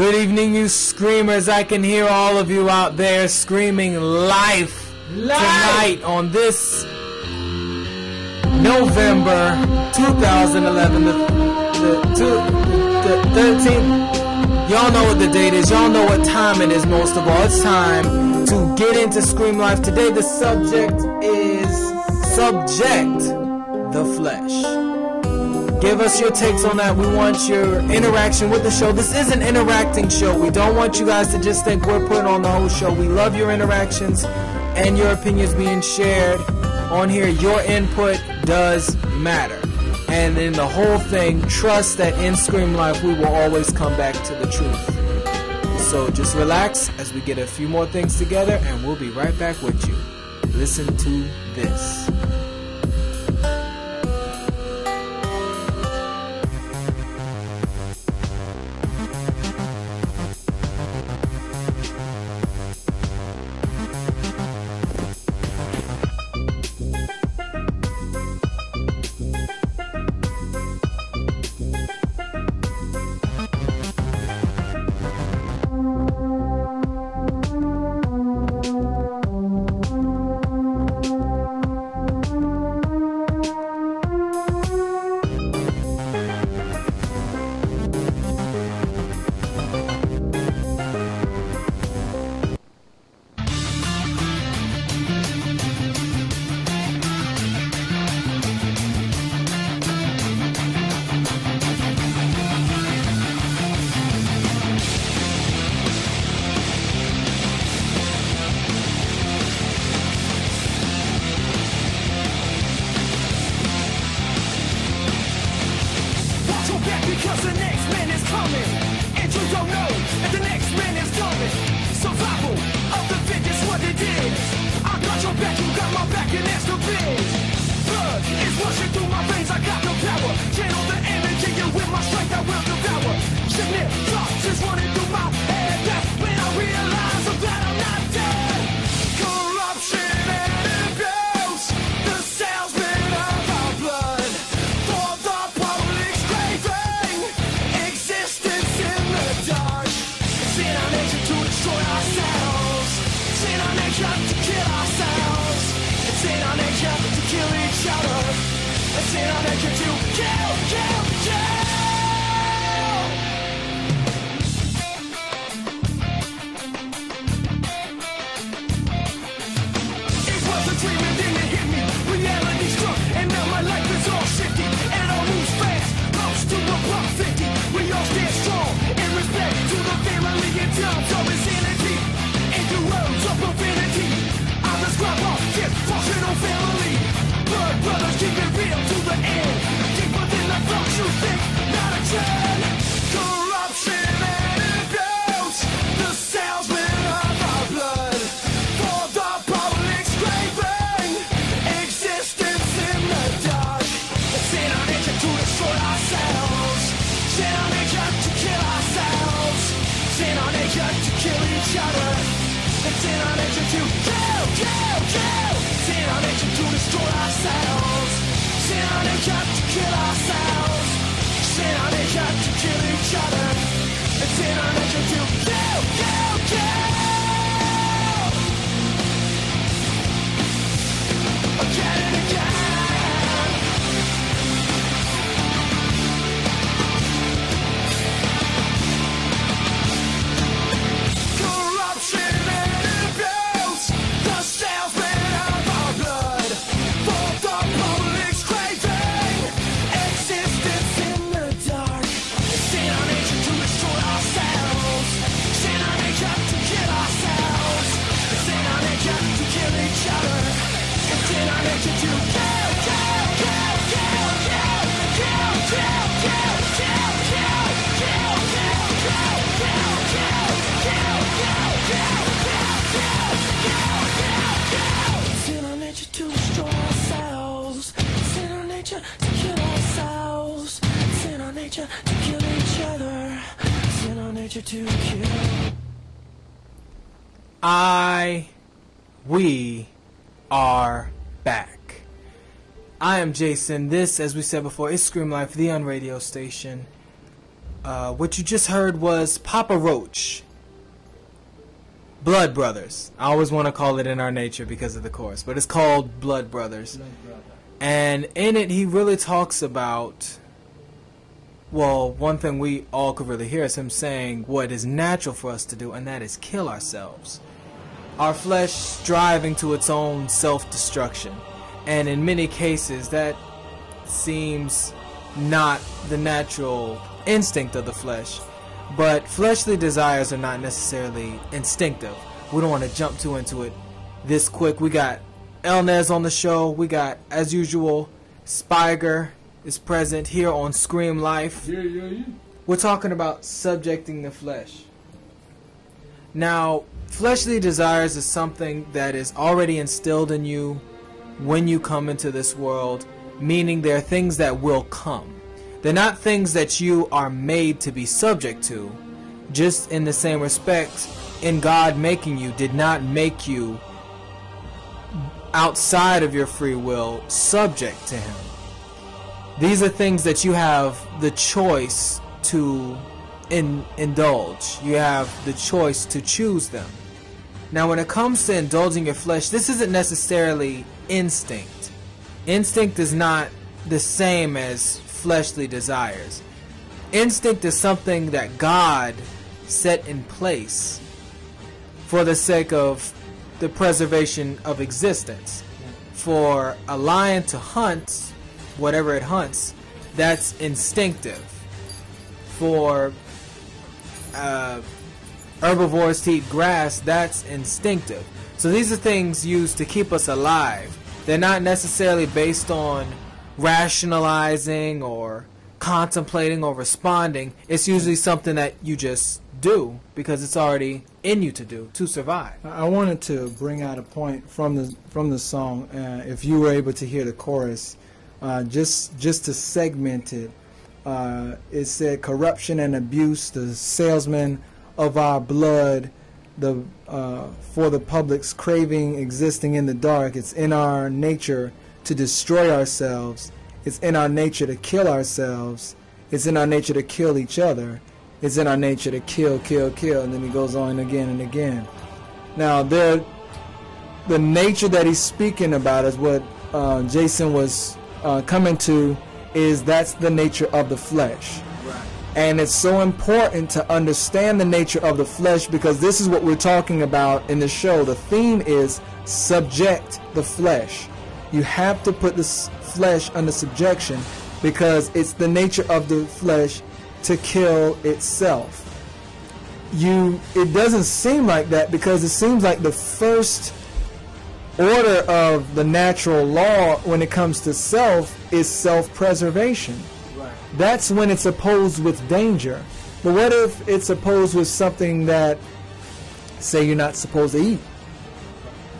Good evening, you screamers. I can hear all of you out there screaming life, tonight on this November 2011, the, the, the 13th. Y'all know what the date is. Y'all know what time it is, most of all. It's time to get into Scream Life. Today, the subject is Subject the Flesh. Give us your takes on that. We want your interaction with the show. This is an interacting show. We don't want you guys to just think we're putting on the whole show. We love your interactions and your opinions being shared on here. Your input does matter. And in the whole thing, trust that in Scream Life we will always come back to the truth. So just relax as we get a few more things together and we'll be right back with you. Listen to this. The a treatment we are back. I am Jason. This, as we said before, is Scream Life, the on radio station. Uh, what you just heard was Papa Roach. Blood Brothers. I always want to call it in our nature because of the chorus, but it's called Blood Brothers. Blood Brother. And in it, he really talks about. Well, one thing we all could really hear is him saying what is natural for us to do, and that is kill ourselves. Our flesh striving to its own self destruction. And in many cases, that seems not the natural instinct of the flesh. But fleshly desires are not necessarily instinctive. We don't want to jump too into it this quick. We got Elnez on the show. We got, as usual, Spygre is present here on Scream Life. Yeah, yeah, yeah. We're talking about subjecting the flesh. Now, fleshly desires is something that is already instilled in you when you come into this world, meaning they're things that will come. They're not things that you are made to be subject to. Just in the same respect, in God making you, did not make you outside of your free will subject to Him. These are things that you have the choice to in, indulge. You have the choice to choose them. Now, when it comes to indulging your flesh, this isn't necessarily instinct. Instinct is not the same as fleshly desires. Instinct is something that God set in place for the sake of the preservation of existence. For a lion to hunt whatever it hunts, that's instinctive. For uh, herbivores to eat grass, that's instinctive. So these are things used to keep us alive. They're not necessarily based on rationalizing or contemplating or responding. It's usually something that you just do because it's already in you to do to survive. I wanted to bring out a point from the from the song. Uh, if you were able to hear the chorus, uh, just just to segment it, uh, it said corruption and abuse, the salesman of our blood, the uh, for the public's craving existing in the dark. It's in our nature to destroy ourselves. It's in our nature to kill ourselves. It's in our nature to kill each other. It's in our nature to kill, kill, kill. And then he goes on again and again. Now, the the nature that he's speaking about is what uh, Jason was uh, coming to is that's the nature of the flesh. And it's so important to understand the nature of the flesh because this is what we're talking about in the show. The theme is subject the flesh. You have to put the flesh under subjection because it's the nature of the flesh to kill itself. You it doesn't seem like that because it seems like the first order of the natural law when it comes to self is self-preservation. Right. That's when it's opposed with danger. But what if it's opposed with something that say you're not supposed to eat?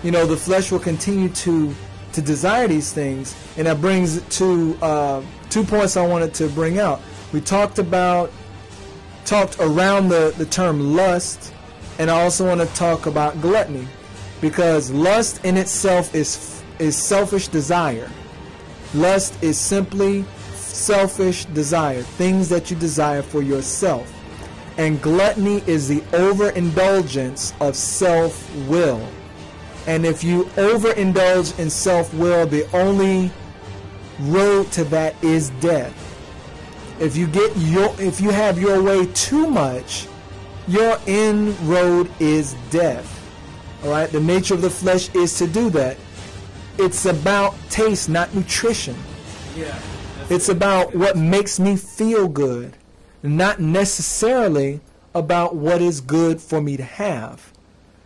You know, the flesh will continue to to desire these things. And that brings to uh, two points I wanted to bring out. We talked about, talked around the, the term lust, and I also want to talk about gluttony. Because lust in itself is, is selfish desire. Lust is simply selfish desire, things that you desire for yourself. And gluttony is the overindulgence of self will. And if you overindulge in self will, the only road to that is death. If you get your if you have your way too much, your end road is death. All right? The nature of the flesh is to do that. It's about taste, not nutrition. Yeah. It's about what makes me feel good, not necessarily about what is good for me to have.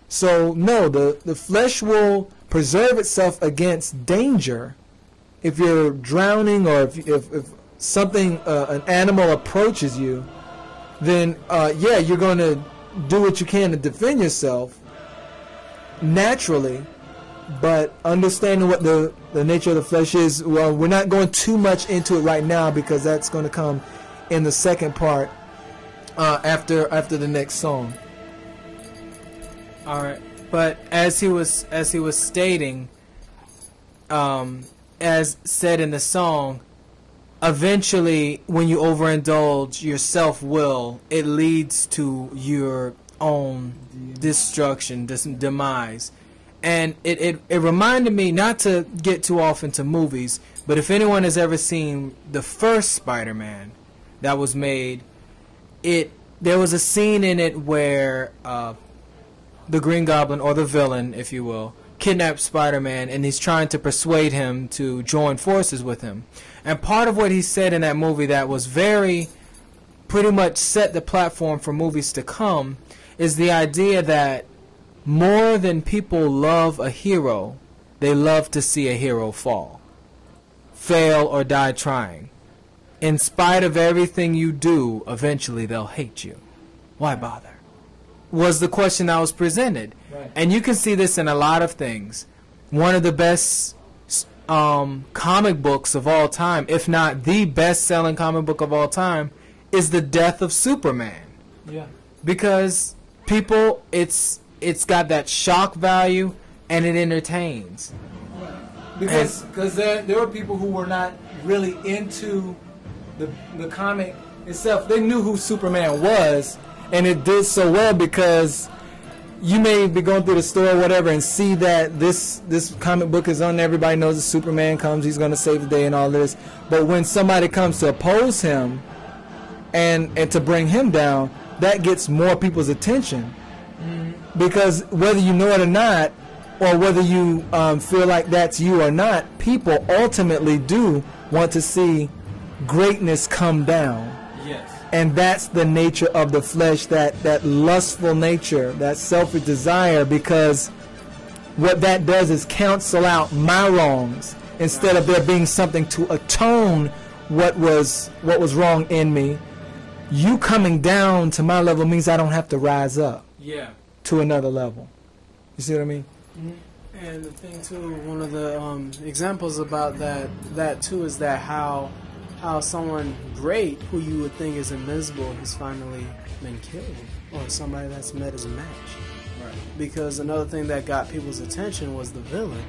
So no, the, the flesh will preserve itself against danger. If you're drowning or if, if, if something, uh, an animal approaches you, then uh, yeah, you're going to do what you can to defend yourself naturally. But understanding what the, the nature of the flesh is, well, we're not going too much into it right now because that's going to come in the second part uh, after after the next song. All right, but as he was as he was stating, um, as said in the song, eventually, when you overindulge your self will, it leads to your own destruction, dis- demise. And it, it, it reminded me not to get too off into movies, but if anyone has ever seen the first Spider Man that was made, it there was a scene in it where uh, the Green Goblin, or the villain, if you will, kidnaps Spider Man and he's trying to persuade him to join forces with him. And part of what he said in that movie that was very pretty much set the platform for movies to come is the idea that more than people love a hero, they love to see a hero fall, fail, or die trying. In spite of everything you do, eventually they'll hate you. Why bother? Was the question that was presented. Right. And you can see this in a lot of things. One of the best um, comic books of all time, if not the best selling comic book of all time, is The Death of Superman. Yeah. Because people, it's it's got that shock value and it entertains. Because because there there were people who were not really into the the comic itself. They knew who Superman was, and it did so well because you may be going through the store or whatever and see that this this comic book is on. Everybody knows that Superman comes. He's going to save the day and all this. But when somebody comes to oppose him and and to bring him down, that gets more people's attention because whether you know it or not, or whether you um, feel like that's you or not, people ultimately do want to see greatness come down. Yes. And that's the nature of the flesh, that, that lustful nature, that selfish desire, because what that does is cancel out my wrongs instead of there being something to atone what was what was wrong in me. You coming down to my level means I don't have to rise up Yeah. to another level. You see what I mean? And the thing too, one of the um, examples about that that too is that how how someone great who you would think is invincible has finally been killed, or somebody that's met his match. Right. Because another thing that got people's attention was the villain.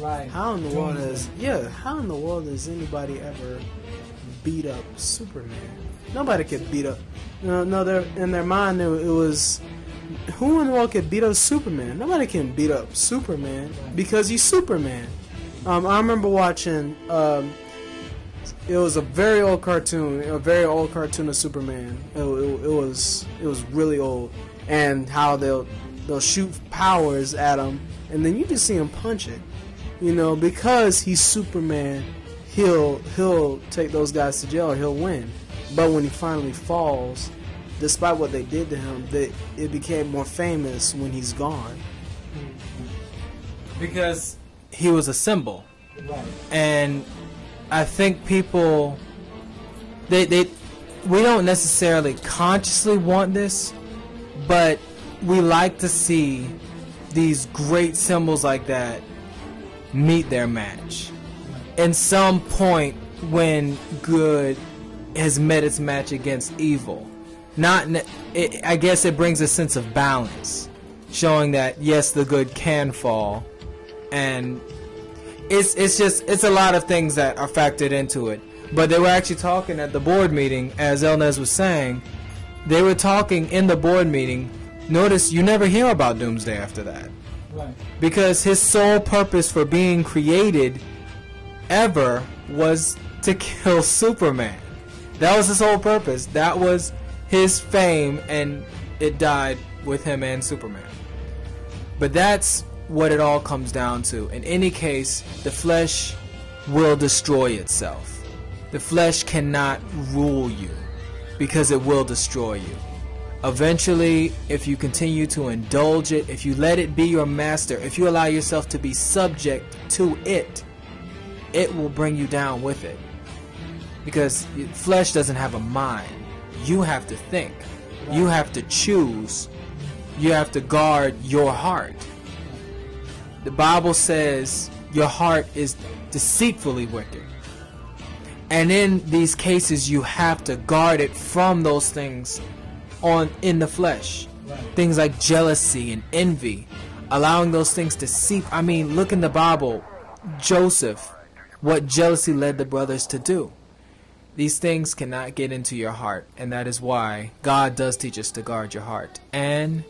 Right. How in the world is yeah? How in the world has anybody ever beat up Superman? Nobody could beat up. No, no. They're, in their mind, it, it was who in the world could beat up Superman? Nobody can beat up Superman because he's Superman. Um, I remember watching. Um, it was a very old cartoon, a very old cartoon of Superman. It, it, it was it was really old, and how they'll they'll shoot powers at him, and then you just see him punch it. You know, because he's Superman, he'll he'll take those guys to jail. Or he'll win. But when he finally falls, despite what they did to him, that it became more famous when he's gone. Because he was a symbol. Right. and I think people they they we don't necessarily consciously want this, but we like to see these great symbols like that meet their match. In some point when good has met its match against evil. Not it, I guess it brings a sense of balance, showing that yes, the good can fall and it's it's just it's a lot of things that are factored into it. But they were actually talking at the board meeting, as Elnez was saying. They were talking in the board meeting. Notice you never hear about Doomsday after that, Right. because his sole purpose for being created ever was to kill Superman. That was his whole purpose. That was his fame, and it died with him and Superman. But that's what it all comes down to. In any case, the flesh will destroy itself. The flesh cannot rule you because it will destroy you. Eventually, if you continue to indulge it, if you let it be your master, if you allow yourself to be subject to it, it will bring you down with it. Because flesh doesn't have a mind. You have to think. You have to choose. You have to guard your heart. The Bible says your heart is deceitfully wicked. And in these cases you have to guard it from those things on in the flesh. Things like jealousy and envy, allowing those things to seep. I mean, look in the Bible, Joseph, what jealousy led the brothers to do. These things cannot get into your heart, and that is why God does teach us to guard your heart. And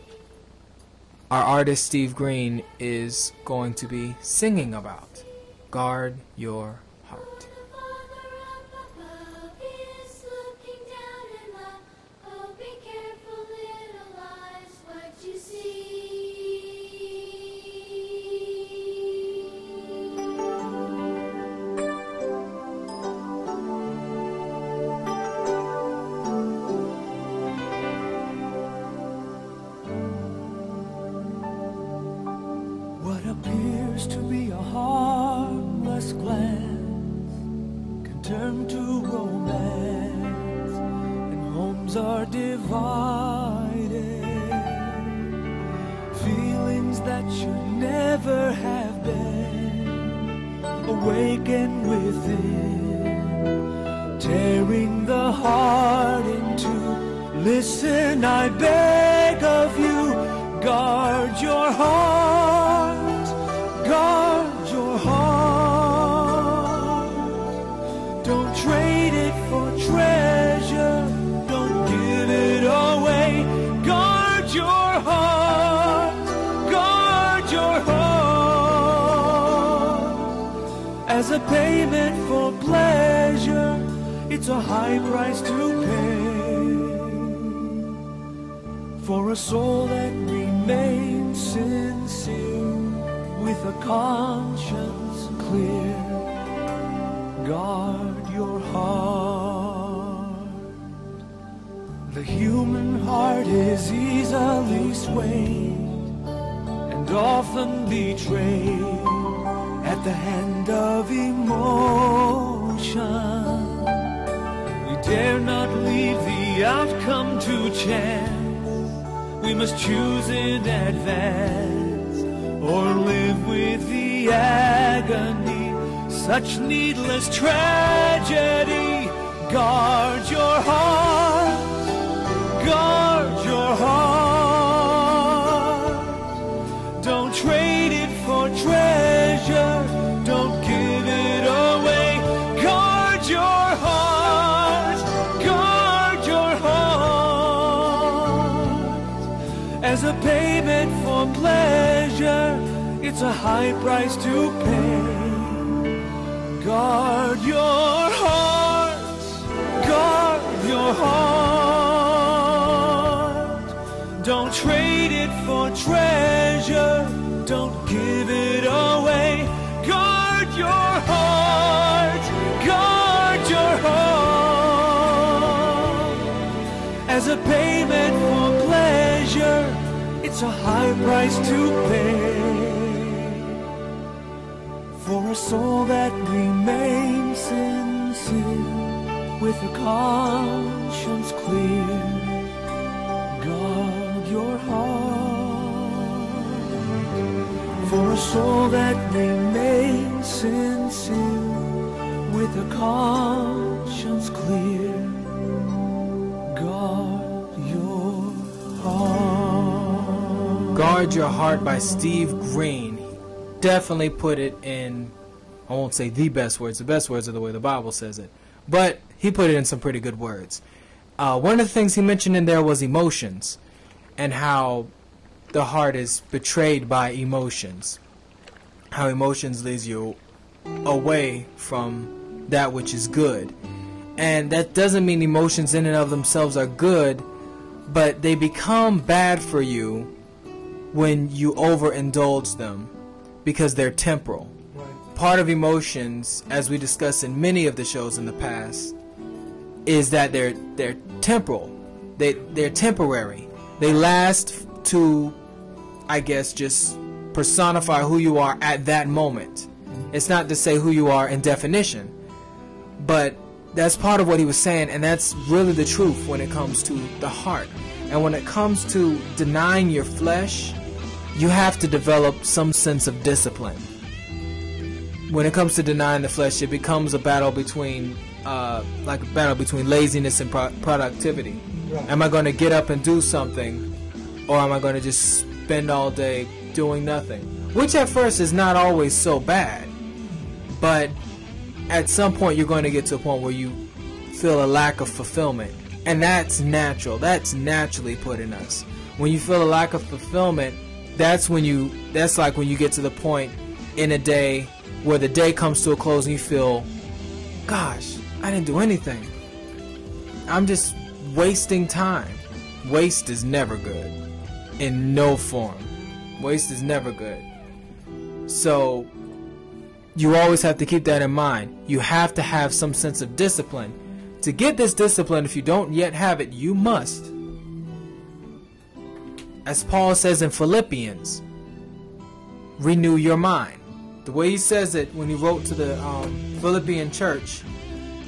our artist Steve Green is going to be singing about guard your a payment for pleasure, it's a high price to pay for a soul that remains sincere with a conscience clear. Guard your heart. The human heart is easily swayed and often betrayed the hand of emotion. We dare not leave the outcome to chance. We must choose in advance or live with the agony. Such needless tragedy. Guard your heart. It's a high price to pay. Guard your heart. Guard your heart. Don't trade it for treasure. Don't give it away. Guard your heart. Guard your heart. As a pleasure, it's a high price to pay. For a soul that remains sincere with a conscience clear. Guard your heart. For a soul that remains sincere with a conscience clear. Guard Your Heart by Steve Green. He definitely put it in, I won't say the best words, the best words are the way the Bible says it, but he put it in some pretty good words. Uh, one of the things he mentioned in there was emotions and how the heart is betrayed by emotions. How emotions leads you away from that which is good. And that doesn't mean emotions in and of themselves are good, but they become bad for you when you overindulge them because they're temporal. Part of emotions, as we discussed in many of the shows in the past, is that they're they're temporal. They they're temporary. They last to I guess just personify who you are at that moment. It's not to say who you are in definition. But that's part of what he was saying and that's really the truth when it comes to the heart. And when it comes to denying your flesh, you have to develop some sense of discipline. When it comes to denying the flesh, it becomes a battle between, uh, like a battle between laziness and pro- productivity. Right. Am I going to get up and do something, or am I going to just spend all day doing nothing? Which at first is not always so bad, but at some point you're going to get to a point where you feel a lack of fulfillment. And that's natural. That's naturally put in us. When you feel a lack of fulfillment, that's when you that's like when you get to the point in a day where the day comes to a close and you feel gosh, I didn't do anything. I'm just wasting time. Waste is never good. In no form. Waste is never good. So you always have to keep that in mind. You have to have some sense of discipline. To get this discipline, if you don't yet have it, you must. As Paul says in Philippians, renew your mind. The way he says it when he wrote to the um, Philippian church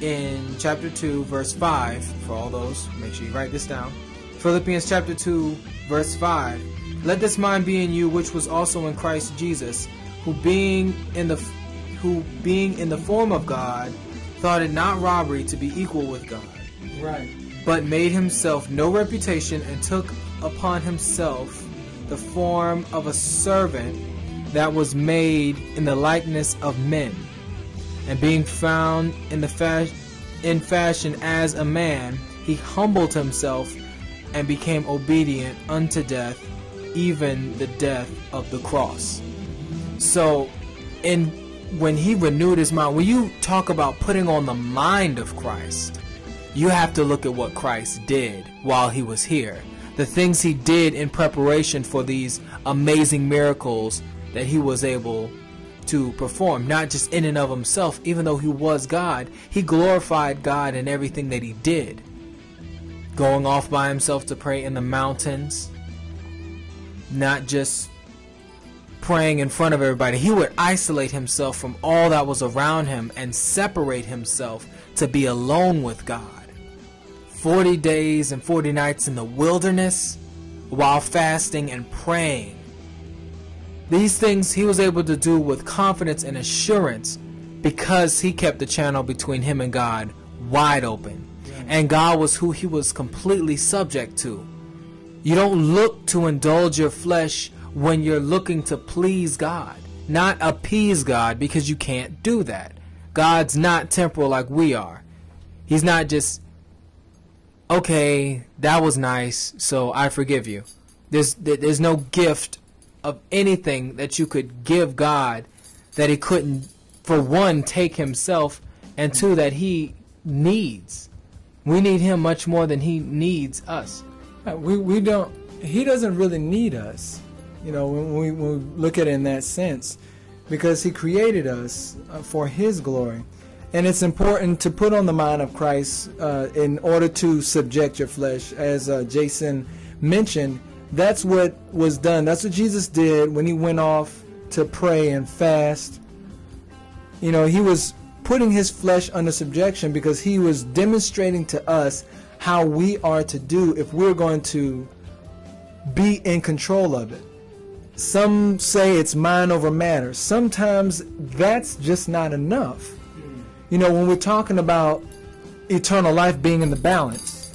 in chapter 2, verse 5, for all those, make sure you write this down. Philippians chapter 2, verse 5. Let this mind be in you, which was also in Christ Jesus, who being in the who being in the form of God, thought it not robbery to be equal with God, Right. but made himself no reputation and took upon himself the form of a servant that was made in the likeness of men. And being found in the fa- in fashion as a man, he humbled himself and became obedient unto death, even the death of the cross. So, in when he renewed his mind, when you talk about putting on the mind of Christ, you have to look at what Christ did while he was here. The things he did in preparation for these amazing miracles that he was able to perform, not just in and of himself, even though he was God, he glorified God in everything that he did. Going off by himself to pray in the mountains, not just praying in front of everybody. He would isolate himself from all that was around him and separate himself to be alone with God. 40 days and 40 nights in the wilderness while fasting and praying. These things he was able to do with confidence and assurance because he kept the channel between him and God wide open. And God was who he was completely subject to. You don't look to indulge your flesh when you're looking to please God, not appease God, because you can't do that. God's not temporal like we are. He's not just, okay, that was nice, so I forgive you. There's, there's no gift of anything that you could give God that He couldn't, for one, take Himself, and two, that He needs. We need Him much more than He needs us. Uh, We we don't. He doesn't really need us, you know, when we, when we look at it in that sense, because he created us uh, for his glory, and it's important to put on the mind of Christ uh, in order to subject your flesh, as uh, Jason mentioned. That's what was done. That's what Jesus did when he went off to pray and fast. You know, he was putting his flesh under subjection because he was demonstrating to us how we are to do if we're going to be in control of it. Some say it's mind over matter. Sometimes that's just not enough. You know, when we're talking about eternal life being in the balance,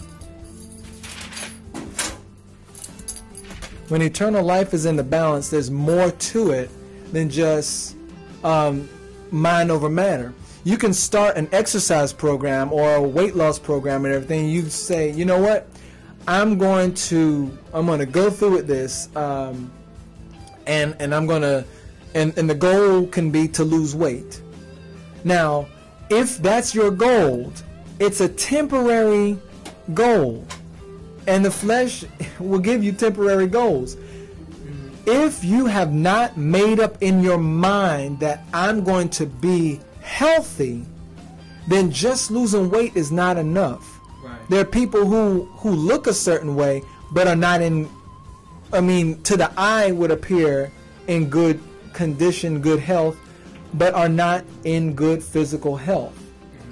when eternal life is in the balance, there's more to it than just um, mind over matter. You can start an exercise program or a weight loss program and everything. You say, you know what? I'm going to I'm going to go through with this, um, and and I'm going to and and the goal can be to lose weight. Now, if that's your goal, it's a temporary goal, and the flesh will give you temporary goals. If you have not made up in your mind that I'm going to be healthy, then just losing weight is not enough. Right. There are people who who look a certain way but are not in I mean to the eye would appear in good condition, good health, but are not in good physical health.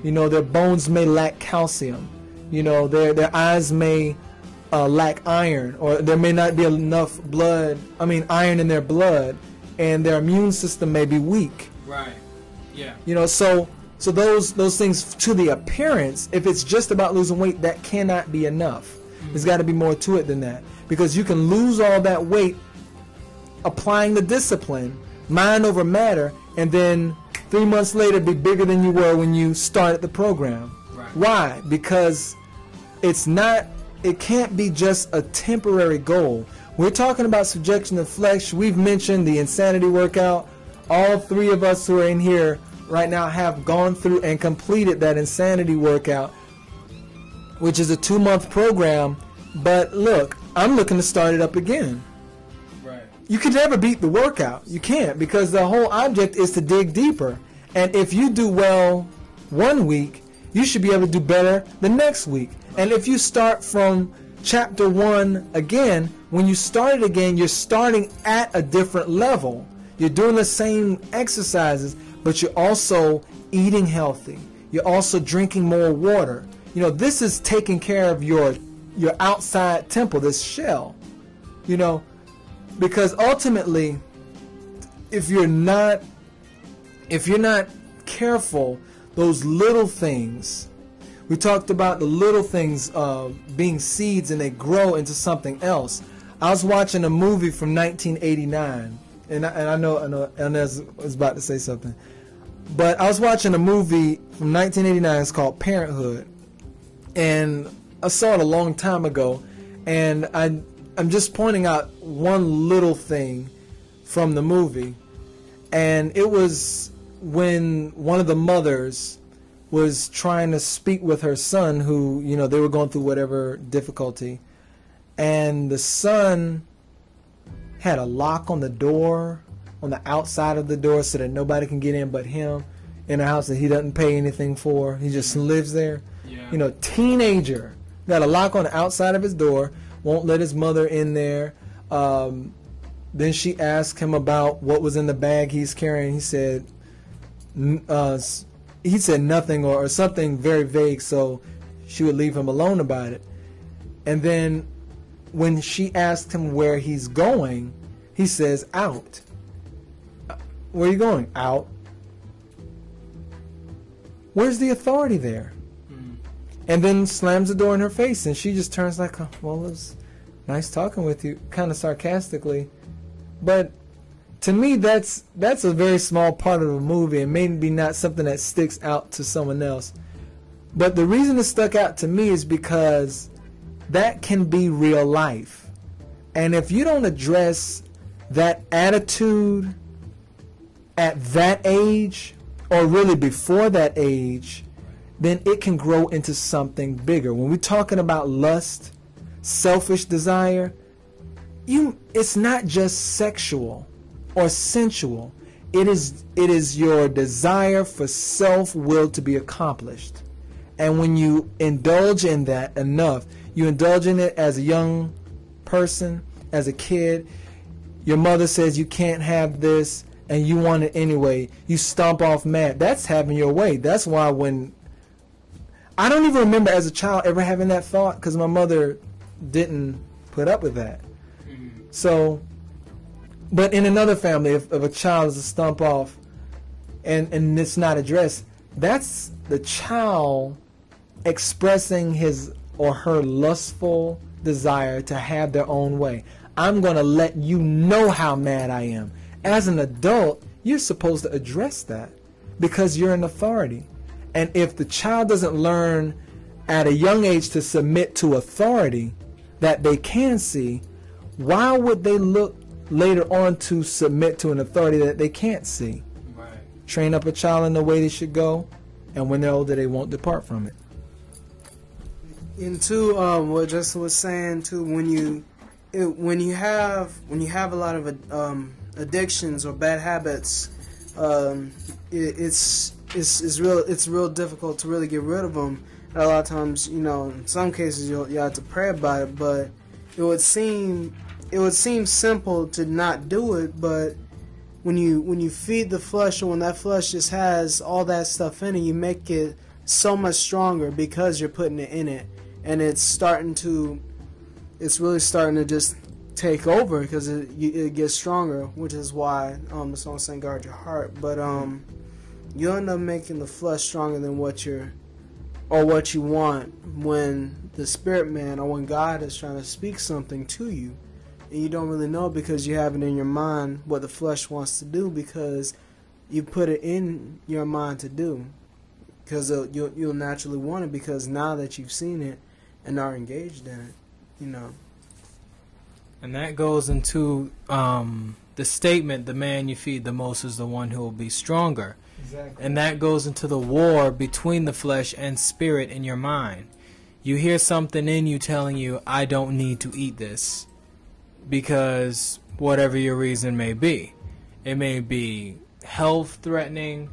You know, their bones may lack calcium. You know, their their eyes may uh, lack iron, or there may not be enough blood. I mean, iron in their blood, and their immune system may be weak. Right. Yeah. You know, so so those those things to the appearance, if it's just about losing weight, that cannot be enough. There's got to be more to it than that because you can lose all that weight applying the discipline, mind over matter, and then three months later be bigger than you were when you started the program. Right. Why? Because it's not it can't be just a temporary goal. We're talking about subjection of flesh. We've mentioned the insanity workout. All three of us who are in here right now have gone through and completed that insanity workout, which is a two month program. But look, I'm looking to start it up again. You can never beat the workout. You can't because the whole object is to dig deeper. And if you do well one week, you should be able to do better the next week. And if you start from chapter one again, when you start it again, you're starting at a different level. You're doing the same exercises, but you're also eating healthy. You're also drinking more water. You know, this is taking care of your your outside temple, this shell. You know, because ultimately if you're not if you're not careful, those little things we talked about the little things uh, being seeds and they grow into something else. I was watching a movie from 1989, and I, and I know, I know Inez was about to say something, but I was watching a movie from 1989. It's called Parenthood, and I saw it a long time ago, and I I'm just pointing out one little thing from the movie, and it was when one of the mothers was trying to speak with her son who you know they were going through whatever difficulty. And the son had a lock on the door on the outside of the door so that nobody can get in but him in a house that he doesn't pay anything for. He just lives there. Yeah. you know teenager got a lock on the outside of his door won't let his mother in there. Um, then she asked him about what was in the bag he's carrying. He said uh, he said nothing or, or something very vague so she would leave him alone about it. And then when she asked him where he's going he says out. Uh, where are you going? Out. Where's the authority there and then slams the door in her face and she just turns like oh, well it was nice talking with you kind of sarcastically. But to me that's that's a very small part of the movie and maybe not something that sticks out to someone else. But the reason it stuck out to me is because that can be real life. And if you don't address that attitude at that age or really before that age then it can grow into something bigger when we're talking about lust selfish desire you it's not just sexual or sensual. It is it is your desire for self-will to be accomplished. And when you indulge in that enough, you indulge in it as a young person, as a kid, your mother says you can't have this and you want it anyway, you stomp off mad. That's having your way. That's why when I don't even remember as a child ever having that thought because my mother didn't put up with that. So but in another family, if, if a child is a stump off and, and it's not addressed, that's the child expressing his or her lustful desire to have their own way. I'm going to let you know how mad I am. As an adult, you're supposed to address that because you're an authority. And if the child doesn't learn at a young age to submit to authority that they can see, why would they look later on to submit to an authority that they can't see? Right. Train up a child in the way they should go, and when they're older, they won't depart from it. And two, um, what Justin was saying too, when you, it, when you have when you have a lot of um, addictions or bad habits, um, it, it's it's it's real it's real difficult to really get rid of them. And a lot of times, you know, in some cases you'll you have to pray about it, but it would seem it would seem simple to not do it, but when you when you feed the flesh and when that flesh just has all that stuff in it, you make it so much stronger because you're putting it in it, and it's starting to, it's really starting to just take over because it it gets stronger, which is why um the song saying guard your heart, but um you end up making the flesh stronger than what you're or what you want when the spirit man or when God is trying to speak something to you and you don't really know because you have it in your mind what the flesh wants to do because you put it in your mind to do. because uh, you'll you'll naturally want it because now that you've seen it and are engaged in it, you know. And that goes into um, the statement: "The man you feed the most is the one who will be stronger." Exactly. And that goes into the war between the flesh and spirit in your mind. You hear something in you telling you, I don't need to eat this. Because whatever your reason may be. It may be health threatening,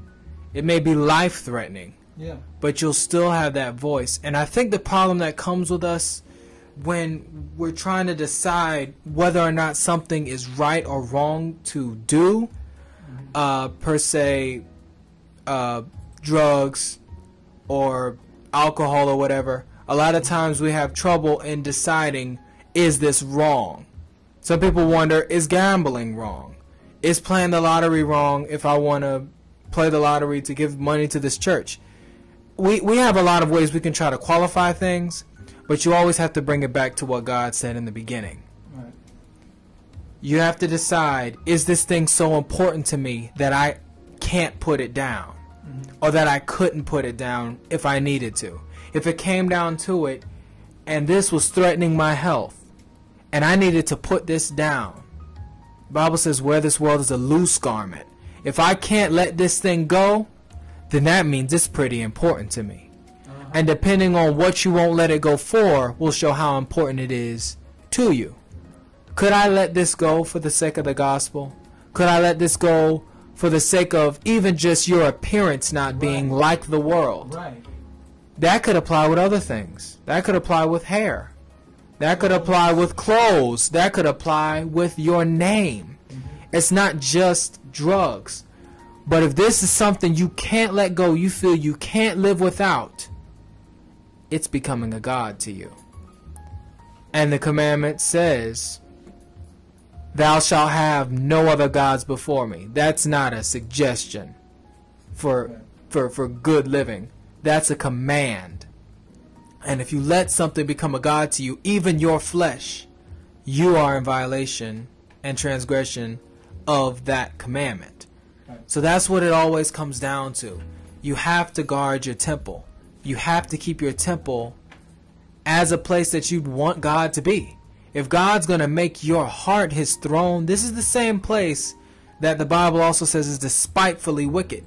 it may be life threatening, yeah. but you'll still have that voice. And I think the problem that comes with us when we're trying to decide whether or not something is right or wrong to do, uh, per se, uh, drugs or alcohol or whatever, a lot of times we have trouble in deciding is this wrong? Some people wonder is gambling wrong? Is playing the lottery wrong if I want to play the lottery to give money to this church? We, we have a lot of ways we can try to qualify things, but you always have to bring it back to what God said in the beginning. Right. You have to decide is this thing so important to me that I can't put it down? Or that I couldn't put it down if I needed to? If it came down to it and this was threatening my health and I needed to put this down, Bible says wear this world is a loose garment. If I can't let this thing go, then that means it's pretty important to me. Uh-huh. And depending on what you won't let it go for, will show how important it is to you. Could I let this go for the sake of the gospel? Could I let this go for the sake of even just your appearance not being like the world? Right. That could apply with other things. That could apply with hair. That could apply with clothes. That could apply with your name. Mm-hmm. It's not just drugs. But if this is something you can't let go, you feel you can't live without, it's becoming a God to you. And the commandment says, Thou shalt have no other gods before me. That's not a suggestion for, for, for good living. That's a command. And if you let something become a God to you, even your flesh, you are in violation and transgression of that commandment. So that's what it always comes down to. You have to guard your temple. You have to keep your temple as a place that you'd want God to be. If God's going to make your heart his throne, this is the same place that the Bible also says is despitefully wicked.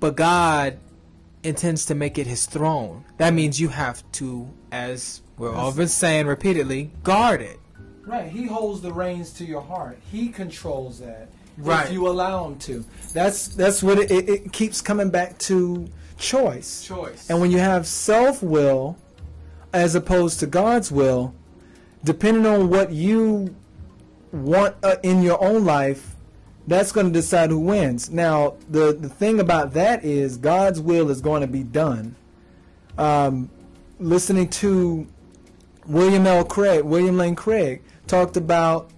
But God intends to make it his throne. That means you have to, as we're all been saying repeatedly, guard it. Right. He holds the reins to your heart. He controls that. Right. If you allow him to. That's that's what it, it, it keeps coming back to choice. Choice. And when you have self will as opposed to God's will, depending on what you want uh, in your own life, that's going to decide who wins. Now, the, the thing about that is God's will is going to be done. Um, listening to William L. Craig, William Lane Craig, talked about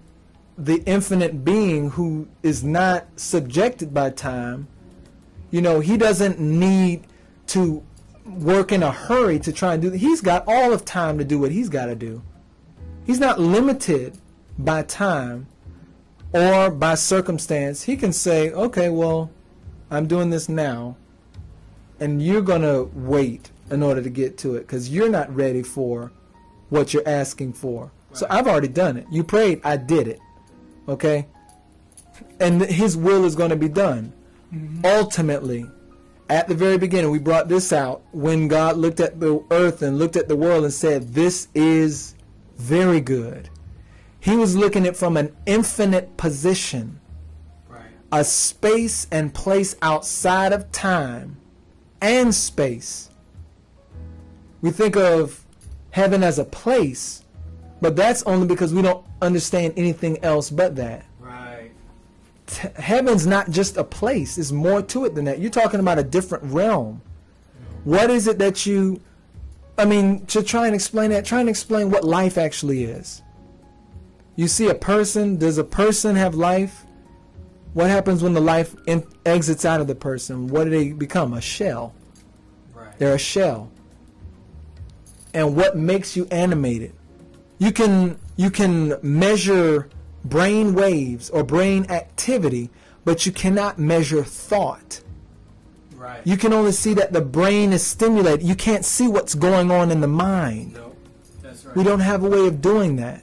the infinite being who is not subjected by time. You know, he doesn't need to work in a hurry to try and do. He's got all of time to do what he's got to do. He's not limited by time or by circumstance. He can say, "Okay, well, I'm doing this now, and you're gonna wait in order to get to it because you're not ready for what you're asking for." So I've already done it. You prayed, I did it. Okay? And his will is going to be done. Mm-hmm. Ultimately, at the very beginning, we brought this out when God looked at the earth and looked at the world and said, This is very good. He was looking at it from an infinite position, Right. a space and place outside of time and space. We think of heaven as a place, but that's only because we don't understand anything else but that. Heaven's not just a place, there's more to it than that. You're talking about a different realm. What is it that you, I mean, to try and explain that, try and explain what life actually is. You see a person, does a person have life? What happens when the life in, exits out of the person? What do they become? A shell. Right. They're a shell. And what makes you animated? You can you can measure brain waves or brain activity, but you cannot measure thought. Right. You can only see that the brain is stimulated. You can't see what's going on in the mind. No. That's right. We don't have a way of doing that.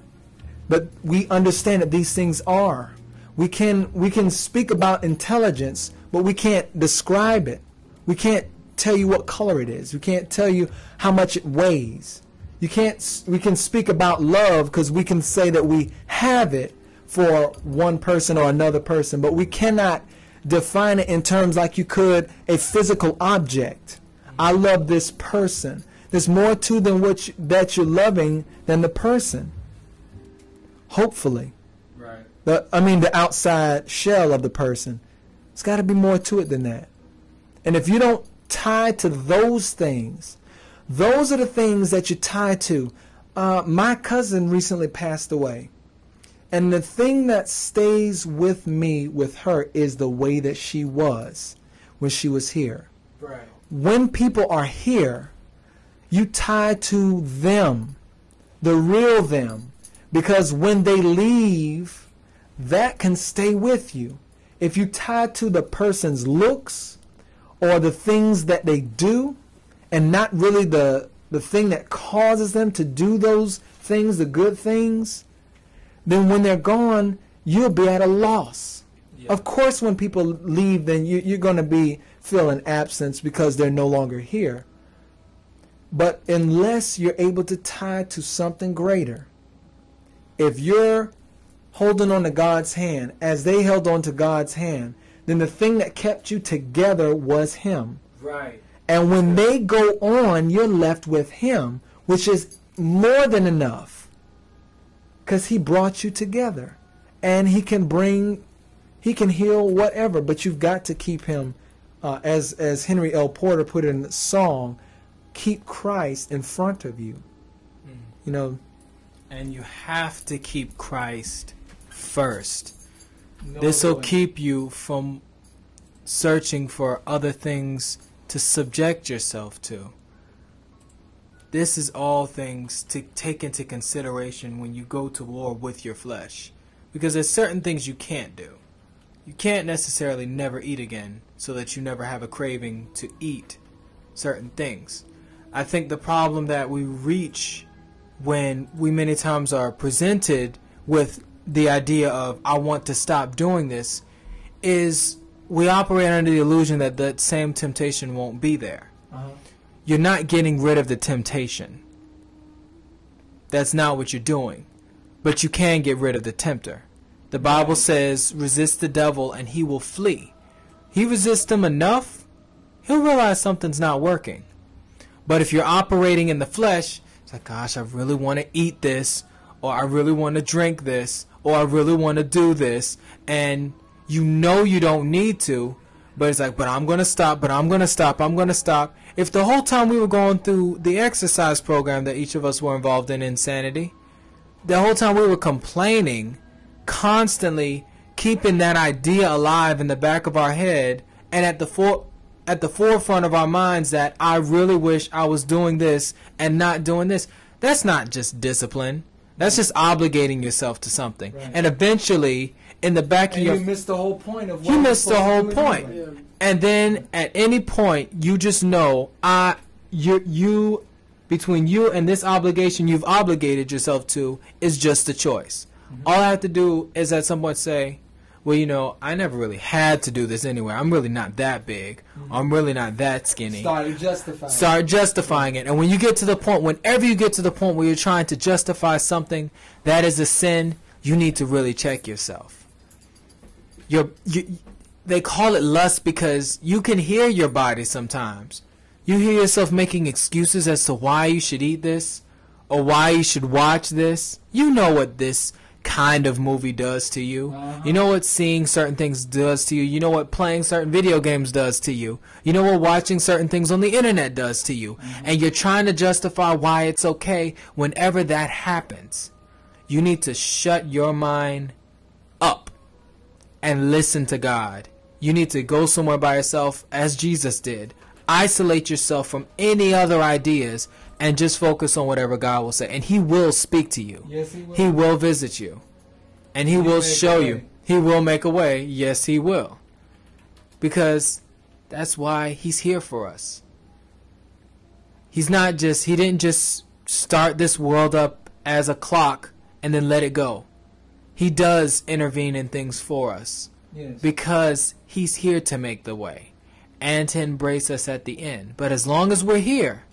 But we understand that these things are. We can we can speak about intelligence, but we can't describe it. We can't tell you what color it is. We can't tell you how much it weighs. You can't we can speak about love because we can say that we have it for one person or another person, but we cannot define it in terms like you could a physical object. I love this person. There's more to than what you, that you're loving than the person. Hopefully, Right. the I mean the outside shell of the person. It's got to be more to it than that. And if you don't tie to those things, those are the things that you tie to. Uh, my cousin recently passed away. And the thing that stays with me with her is the way that she was when she was here. Right. When people are here, you tie to them, the real them, because when they leave, that can stay with you. If you tie to the person's looks or the things that they do, and not really the the thing that causes them to do those things, the good things, then when they're gone, you'll be at a loss. Yeah. Of course, when people leave, then you, you're going to be feeling absence because they're no longer here. But unless you're able to tie to something greater, if you're holding on to God's hand as they held on to God's hand, then the thing that kept you together was Him. Right. And when they go on, you're left with Him, which is more than enough. Because He brought you together. And He can bring, He can heal whatever, but you've got to keep Him, uh, as, as Henry L. Porter put it in the song, keep Christ in front of you. You know, And you have to keep Christ first. This will keep you from searching for other things to subject yourself to. This is all things to take into consideration when you go to war with your flesh. Because there's certain things you can't do. You can't necessarily never eat again so that you never have a craving to eat certain things. I think the problem that we reach when we many times are presented with the idea of I want to stop doing this is we operate under the illusion that that same temptation won't be there. Uh-huh. You're not getting rid of the temptation. That's not what you're doing. But you can get rid of the tempter. The Bible says, resist the devil and he will flee. He resists him enough, he'll realize something's not working. But if you're operating in the flesh, it's like, gosh, I really want to eat this, or I really want to drink this, or I really want to do this, and you know you don't need to, but it's like, but I'm going to stop, but I'm going to stop, I'm going to stop. If the whole time we were going through the exercise program that each of us were involved in, Insanity, the whole time we were complaining, constantly keeping that idea alive in the back of our head and at the for at the forefront of our minds that I really wish I was doing this and not doing this. That's not just discipline. That's just obligating yourself to something. Right. And eventually, in the back of and your you missed the whole point of what you missed the whole point. And then at any point, you just know I you you between you and this obligation you've obligated yourself to is just a choice. Mm-hmm. All I have to do is at some point say, well, you know, I never really had to do this anyway. I'm really not that big. I'm really not that skinny. Started justifying. Start justifying it. And when you get to the point, whenever you get to the point where you're trying to justify something that is a sin, you need to really check yourself. You're, you, they call it lust because you can hear your body sometimes. You hear yourself making excuses as to why you should eat this or why you should watch this. You know what this kind of movie does to you. Uh-huh. You know what seeing certain things does to you. You know what playing certain video games does to you. You know what watching certain things on the internet does to you. And you're trying to justify why it's okay whenever that happens. You need to shut your mind up and listen to God. You need to go somewhere by yourself as Jesus did. Isolate yourself from any other ideas and just focus on whatever God will say. And He will speak to you. Yes, he will. He will visit you. And He will show you. He will make a way. Yes, He will. Because That's why he's here for us. He's not just he didn't just start this world up as a clock and then let it go. He does intervene in things for us Yes. because he's here to make the way and to embrace us at the end. But as long as we're here,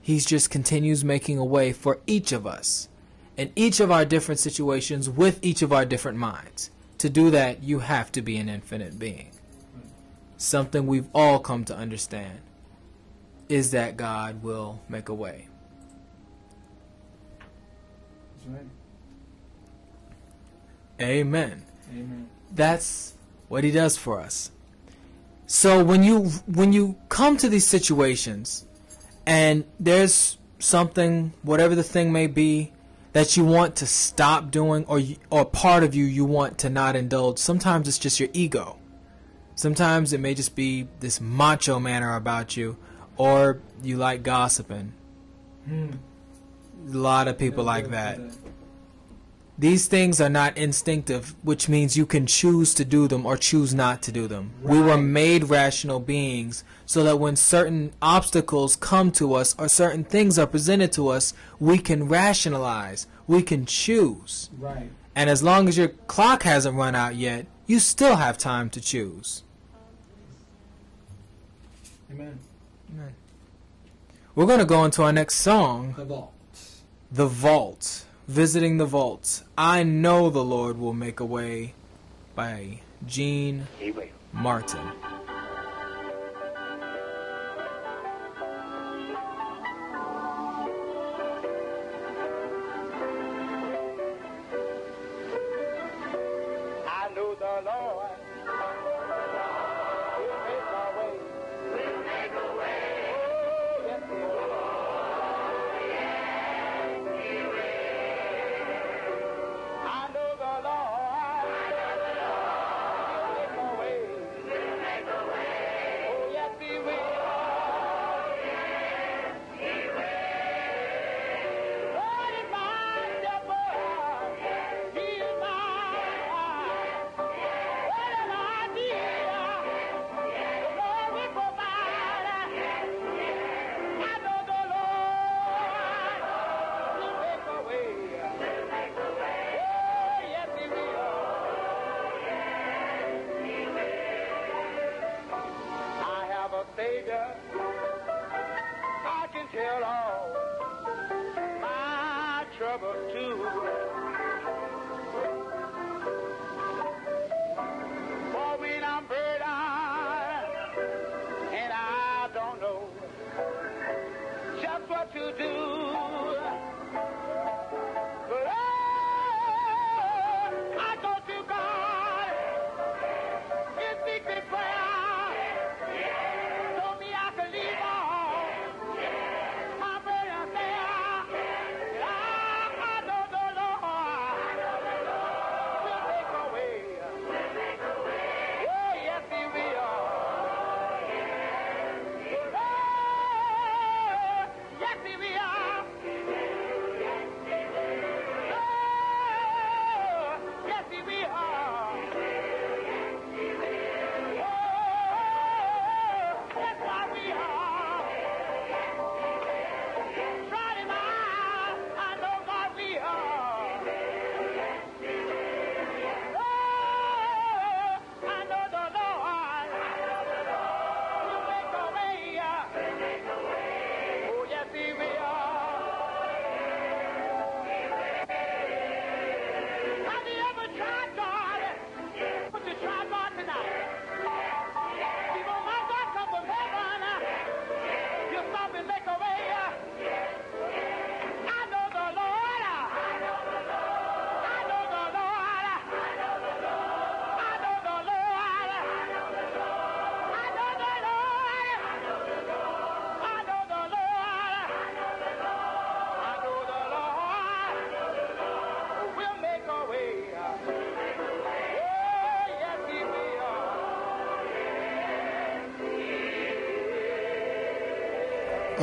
he just continues making a way for each of us in each of our different situations with each of our different minds. To do that, you have to be an infinite being. Something we've all come to understand is that God will make a way. That's right. Amen. Amen. That's what he does for us. So when you when you come to these situations and there's something whatever the thing may be that you want to stop doing or you, or part of you you want to not indulge, sometimes it's just your ego. Sometimes it may just be this macho manner about you or you like gossiping. Hmm. A lot of people like that. These things are not instinctive, which means you can choose to do them or choose not to do them. We were made rational beings so that when certain obstacles come to us or certain things are presented to us, we can rationalize, we can choose. Right. And as long as your clock hasn't run out yet, you still have time to choose. Amen. Amen. We're going to go into our next song, The vault. The Vault. Visiting the Vault. I know the Lord will make a way by Gene. Martin. Savior. I can tell all my troubles too.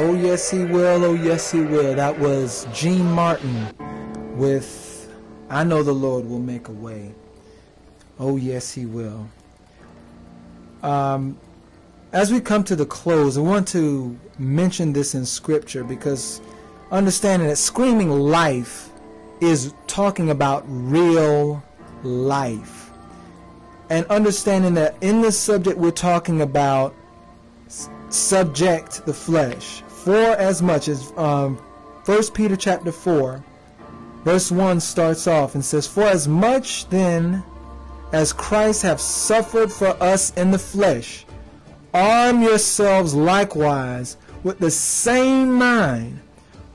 Oh yes, he will. Oh yes, he will. That was Gene Martin with "I Know the Lord Will Make a Way." Oh yes, he will. Um, as we come to the close, I want to mention this in Scripture because understanding that screaming life is talking about real life. And understanding that in this subject we're talking about subject the flesh. For as much as um, 1 Peter chapter 4, verse 1 starts off and says, For as much then as Christ hath suffered for us in the flesh, arm yourselves likewise with the same mind.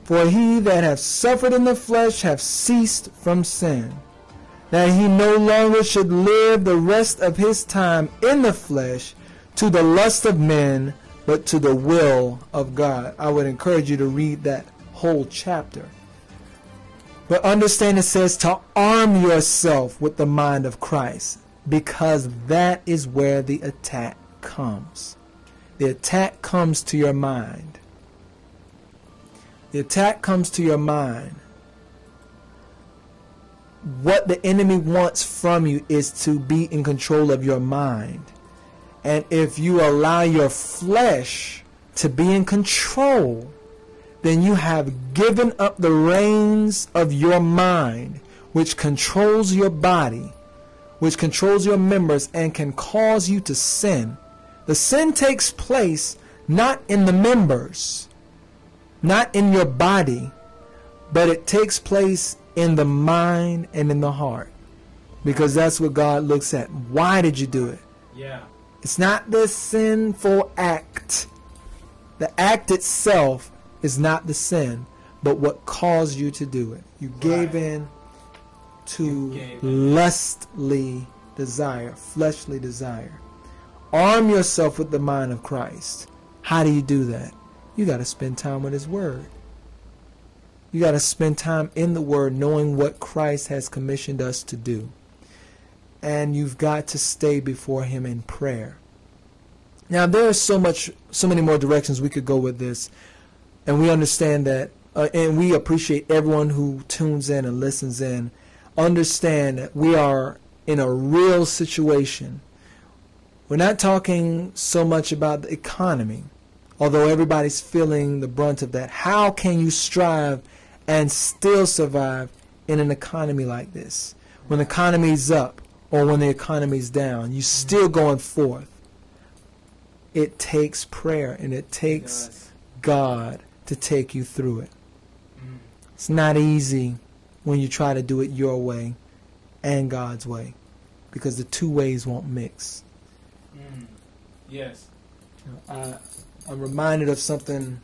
For he that hath suffered in the flesh hath ceased from sin, that he no longer should live the rest of his time in the flesh to the lust of men, but to the will of God. I would encourage you to read that whole chapter. But understand it says to arm yourself with the mind of Christ, because that is where the attack comes. The attack comes to your mind. The attack comes to your mind. What the enemy wants from you is to be in control of your mind. And if you allow your flesh to be in control, then you have given up the reins of your mind, which controls your body, which controls your members, and can cause you to sin. The sin takes place not in the members, not in your body, but it takes place in the mind and in the heart. Because that's what God looks at. Why did you do it? Yeah. It's not the sinful act. The act itself is not the sin, but what caused you to do it. You gave in to gave lustly desire, fleshly desire. Arm yourself with the mind of Christ. How do you do that? You got to spend time with His Word. You got to spend time in the Word knowing what Christ has commissioned us to do. And you've got to stay before Him in prayer. Now, there is so much, so many more directions we could go with this. And we understand that, uh, and we appreciate everyone who tunes in and listens in. Understand that we are in a real situation. We're not talking so much about the economy, although everybody's feeling the brunt of that. How can you strive and still survive in an economy like this? When the economy's up or when the economy's down, You're still going forth. It takes prayer and it takes God to take you through it. It's not easy when you try to do it your way and God's way because the two ways won't mix. Yes. I, I'm reminded of something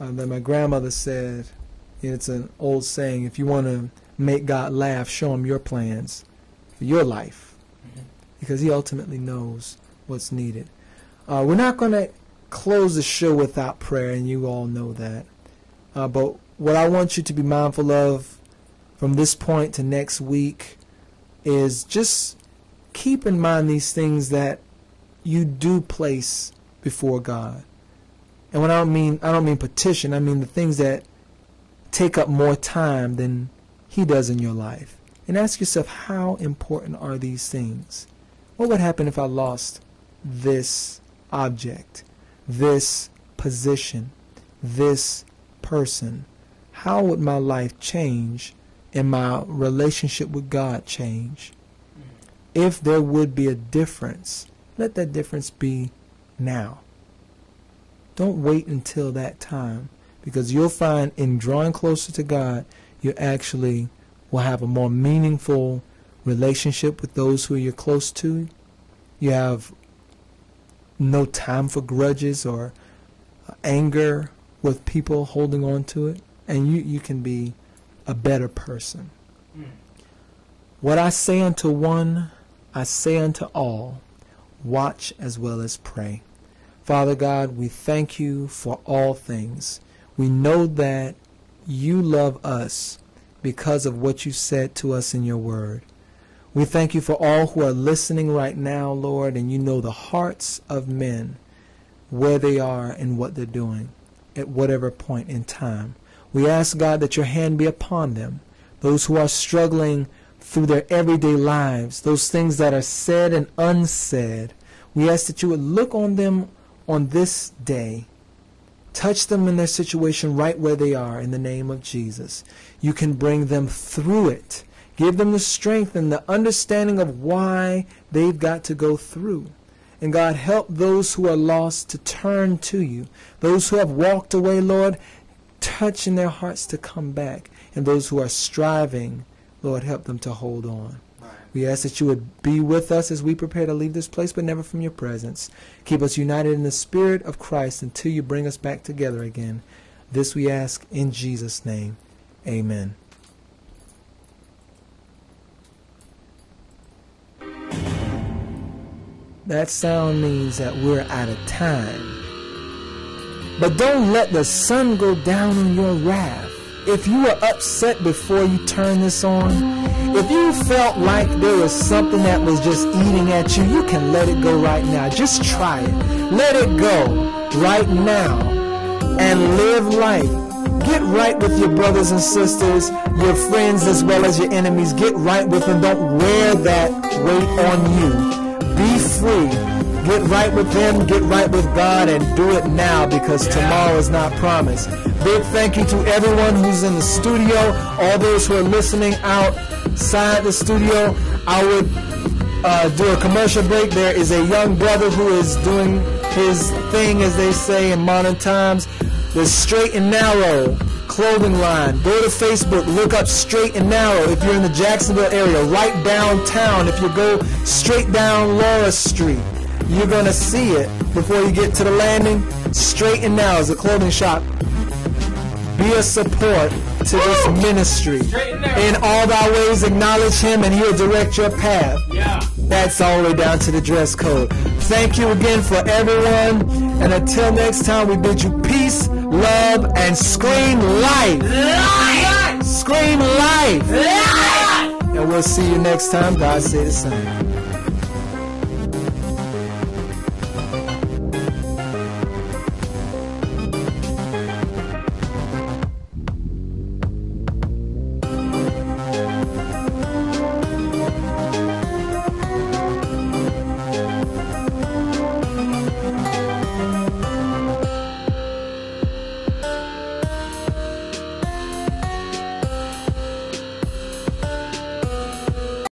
uh, that my grandmother said. And it's an old saying if you want to make God laugh, show him your plans your life because he ultimately knows what's needed. Uh, we're not going to close the show without prayer, and you all know that. Uh, but what I want you to be mindful of from this point to next week is just keep in mind these things that you do place before God. And when I don't mean I don't mean petition, I mean the things that take up more time than he does in your life. And ask yourself how important are these things? What would happen if I lost this object, this position, this person? How would my life change and my relationship with God change? If there would be a difference, let that difference be now. Don't wait until that time because you'll find in drawing closer to God, you're actually will have a more meaningful relationship with those who you're close to. You have no time for grudges or anger with people holding on to it, and you, you can be a better person. What I say unto one, I say unto all watch as well as pray. Father God, we thank you for all things. We know that you love us because of what you said to us in your word. We thank you for all who are listening right now, Lord, and you know the hearts of men, where they are and what they're doing at whatever point in time. We ask, God, that your hand be upon them, those who are struggling through their everyday lives, those things that are said and unsaid. We ask that you would look on them on this day. Touch them in their situation right where they are in the name of Jesus. You can bring them through it. Give them the strength and the understanding of why they've got to go through. And God, help those who are lost to turn to you. Those who have walked away, Lord, touch in their hearts to come back. And those who are striving, Lord, help them to hold on. We ask that you would be with us as we prepare to leave this place, but never from your presence. Keep us united in the Spirit of Christ until you bring us back together again. This we ask in Jesus' name. Amen. That sound means that we're out of time. But don't let the sun go down on your wrath. If you were upset before you turn this on, if you felt like there was something that was just eating at you, you can let it go right now. Just try it. Let it go right now and live life. Get right with your brothers and sisters, your friends as well as your enemies. Get right with them. Don't wear that weight on you. Be free. Get right with them, get right with God, and do it now because tomorrow is not promised. Big thank you to everyone who's in the studio, all those who are listening outside the studio. I would uh, do a commercial break. There is a young brother who is doing his thing, as they say in modern times. The Straight and Narrow clothing line. Go to Facebook, look up Straight and Narrow if you're in the Jacksonville area, right downtown. If you go straight down Laura Street, you're going to see it before you get to the landing. Straight and Narrow is a clothing shop. Be a support to this ministry. In all thy ways, acknowledge him, and he'll direct your path. Yeah. That's all the way down to the dress code. Thank you again for everyone. And until next time, we bid you peace, love, and scream life. Life! Scream life! life. And we'll see you next time. God say the same.